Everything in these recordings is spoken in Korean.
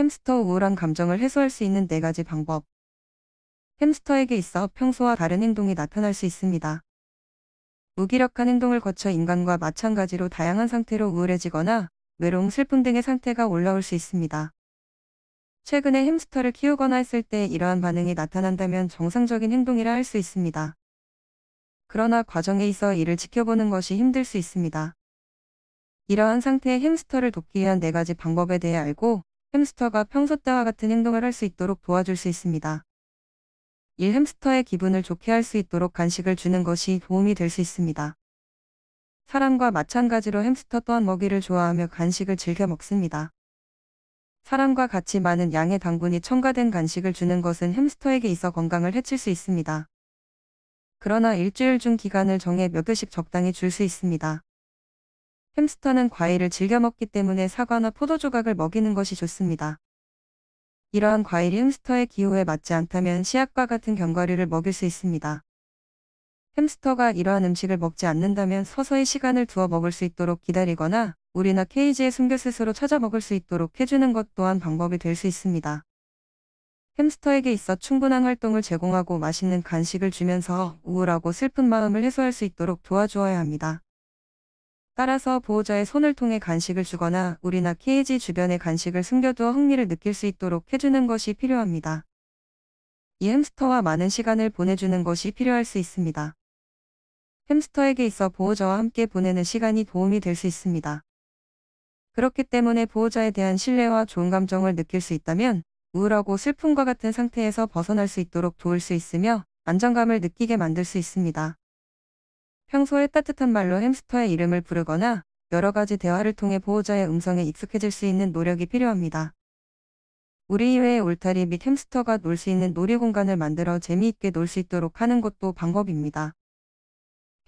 햄스터 우울한 감정을 해소할 수 있는 네 가지 방법. 햄스터에게 있어 평소와 다른 행동이 나타날 수 있습니다. 무기력한 행동을 거쳐 인간과 마찬가지로 다양한 상태로 우울해지거나 외로움, 슬픔 등의 상태가 올라올 수 있습니다. 최근에 햄스터를 키우거나 했을 때 이러한 반응이 나타난다면 정상적인 행동이라 할 수 있습니다. 그러나 과정에 있어 이를 지켜보는 것이 힘들 수 있습니다. 이러한 상태의 햄스터를 돕기 위한 네 가지 방법에 대해 알고 햄스터가 평소 때와 같은 행동을 할 수 있도록 도와줄 수 있습니다. 1. 햄스터의 기분을 좋게 할 수 있도록 간식을 주는 것이 도움이 될 수 있습니다. 사람과 마찬가지로 햄스터 또한 먹이를 좋아하며 간식을 즐겨 먹습니다. 사람과 같이 많은 양의 당분이 첨가된 간식을 주는 것은 햄스터에게 있어 건강을 해칠 수 있습니다. 그러나 일주일 중 기간을 정해 몇 개씩 적당히 줄 수 있습니다. 햄스터는 과일을 즐겨 먹기 때문에 사과나 포도 조각을 먹이는 것이 좋습니다. 이러한 과일이 햄스터의 기호에 맞지 않다면 씨앗과 같은 견과류를 먹일 수 있습니다. 햄스터가 이러한 음식을 먹지 않는다면 서서히 시간을 두어 먹을 수 있도록 기다리거나 우리나 케이지에 숨겨 스스로 찾아 먹을 수 있도록 해주는 것 또한 방법이 될 수 있습니다. 햄스터에게 있어 충분한 활동을 제공하고 맛있는 간식을 주면서 우울하고 슬픈 마음을 해소할 수 있도록 도와주어야 합니다. 따라서 보호자의 손을 통해 간식을 주거나 우리나 케이지 주변에 간식을 숨겨두어 흥미를 느낄 수 있도록 해주는 것이 필요합니다. 이 햄스터와 많은 시간을 보내주는 것이 필요할 수 있습니다. 햄스터에게 있어 보호자와 함께 보내는 시간이 도움이 될 수 있습니다. 그렇기 때문에 보호자에 대한 신뢰와 좋은 감정을 느낄 수 있다면 우울하고 슬픔과 같은 상태에서 벗어날 수 있도록 도울 수 있으며 안정감을 느끼게 만들 수 있습니다. 평소에 따뜻한 말로 햄스터의 이름을 부르거나 여러 가지 대화를 통해 보호자의 음성에 익숙해질 수 있는 노력이 필요합니다. 우리 이외의 울타리 및 햄스터가 놀 수 있는 놀이 공간을 만들어 재미있게 놀 수 있도록 하는 것도 방법입니다.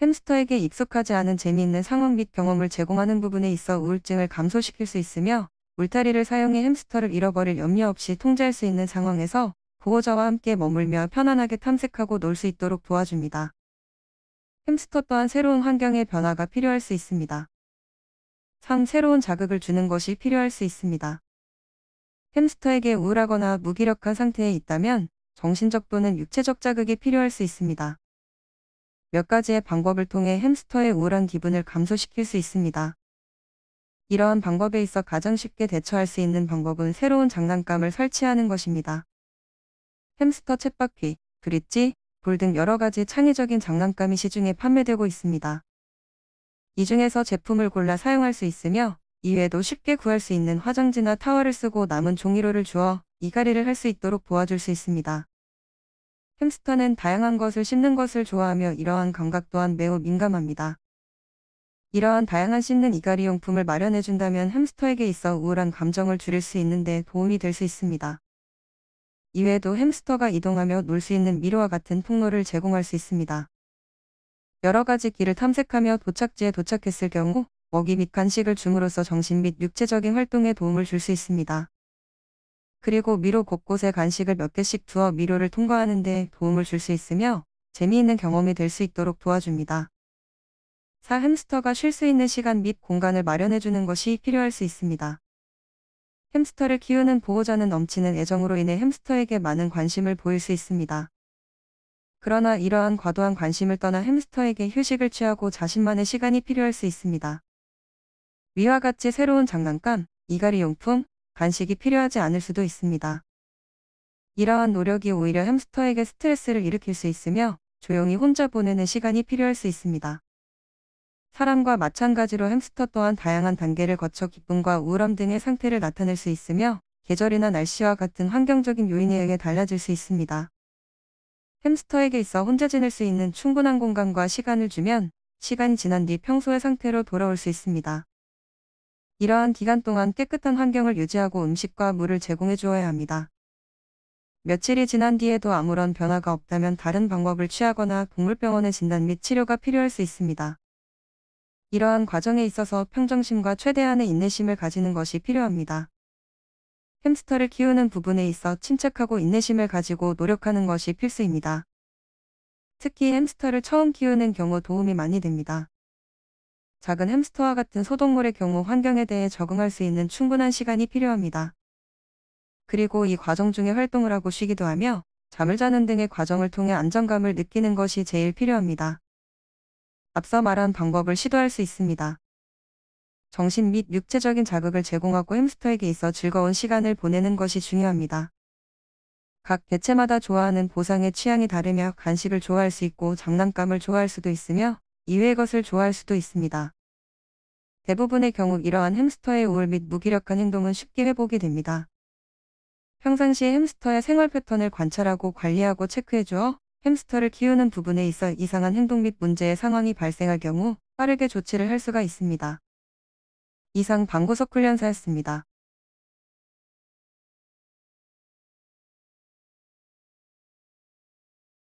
햄스터에게 익숙하지 않은 재미있는 상황 및 경험을 제공하는 부분에 있어 우울증을 감소시킬 수 있으며 울타리를 사용해 햄스터를 잃어버릴 염려 없이 통제할 수 있는 상황에서 보호자와 함께 머물며 편안하게 탐색하고 놀 수 있도록 도와줍니다. 햄스터 또한 새로운 환경의 변화가 필요할 수 있습니다. 3. 새로운 자극을 주는 것이 필요할 수 있습니다. 햄스터에게 우울하거나 무기력한 상태에 있다면 정신적 또는 육체적 자극이 필요할 수 있습니다. 몇 가지의 방법을 통해 햄스터의 우울한 기분을 감소시킬 수 있습니다. 이러한 방법에 있어 가장 쉽게 대처할 수 있는 방법은 새로운 장난감을 설치하는 것입니다. 햄스터 챗바퀴, 브릿지, 볼 등 여러 가지 창의적인 장난감이 시중에 판매되고 있습니다. 이 중에서 제품을 골라 사용할 수 있으며 이외에도 쉽게 구할 수 있는 화장지나 타월을 쓰고 남은 종이로를 주어 이갈이를 할 수 있도록 도와줄 수 있습니다. 햄스터는 다양한 것을 씹는 것을 좋아하며 이러한 감각 또한 매우 민감합니다. 이러한 다양한 씹는 이갈이 용품을 마련해준다면 햄스터에게 있어 우울한 감정을 줄일 수 있는데 도움이 될 수 있습니다. 이외에도 햄스터가 이동하며 놀 수 있는 미로와 같은 통로를 제공할 수 있습니다. 여러 가지 길을 탐색하며 도착지에 도착했을 경우 먹이 및 간식을 줌으로써 정신 및 육체적인 활동에 도움을 줄 수 있습니다. 그리고 미로 곳곳에 간식을 몇 개씩 두어 미로를 통과하는 데 도움을 줄 수 있으며 재미있는 경험이 될 수 있도록 도와줍니다. 4. 햄스터가 쉴 수 있는 시간 및 공간을 마련해주는 것이 필요할 수 있습니다. 햄스터를 키우는 보호자는 넘치는 애정으로 인해 햄스터에게 많은 관심을 보일 수 있습니다. 그러나 이러한 과도한 관심을 떠나 햄스터에게 휴식을 취하고 자신만의 시간이 필요할 수 있습니다. 위와 같이 새로운 장난감, 이갈이 용품, 간식이 필요하지 않을 수도 있습니다. 이러한 노력이 오히려 햄스터에게 스트레스를 일으킬 수 있으며 조용히 혼자 보내는 시간이 필요할 수 있습니다. 사람과 마찬가지로 햄스터 또한 다양한 단계를 거쳐 기쁨과 우울함 등의 상태를 나타낼 수 있으며 계절이나 날씨와 같은 환경적인 요인에 의해 달라질 수 있습니다. 햄스터에게 있어 혼자 지낼 수 있는 충분한 공간과 시간을 주면 시간이 지난 뒤 평소의 상태로 돌아올 수 있습니다. 이러한 기간 동안 깨끗한 환경을 유지하고 음식과 물을 제공해 주어야 합니다. 며칠이 지난 뒤에도 아무런 변화가 없다면 다른 방법을 취하거나 동물병원의 진단 및 치료가 필요할 수 있습니다. 이러한 과정에 있어서 평정심과 최대한의 인내심을 가지는 것이 필요합니다. 햄스터를 키우는 부분에 있어 침착하고 인내심을 가지고 노력하는 것이 필수입니다. 특히 햄스터를 처음 키우는 경우 도움이 많이 됩니다. 작은 햄스터와 같은 소동물의 경우 환경에 대해 적응할 수 있는 충분한 시간이 필요합니다. 그리고 이 과정 중에 활동을 하고 쉬기도 하며 잠을 자는 등의 과정을 통해 안정감을 느끼는 것이 제일 필요합니다. 앞서 말한 방법을 시도할 수 있습니다. 정신 및 육체적인 자극을 제공하고 햄스터에게 있어 즐거운 시간을 보내는 것이 중요합니다. 각 개체마다 좋아하는 보상의 취향이 다르며 간식을 좋아할 수 있고 장난감을 좋아할 수도 있으며 이외의 것을 좋아할 수도 있습니다. 대부분의 경우 이러한 햄스터의 우울 및 무기력한 행동은 쉽게 회복이 됩니다. 평상시에 햄스터의 생활 패턴을 관찰하고 관리하고 체크해주어 햄스터를 키우는 부분에 있어 이상한 행동 및 문제의 상황이 발생할 경우 빠르게 조치를 할 수가 있습니다. 이상 방구석 훈련사였습니다.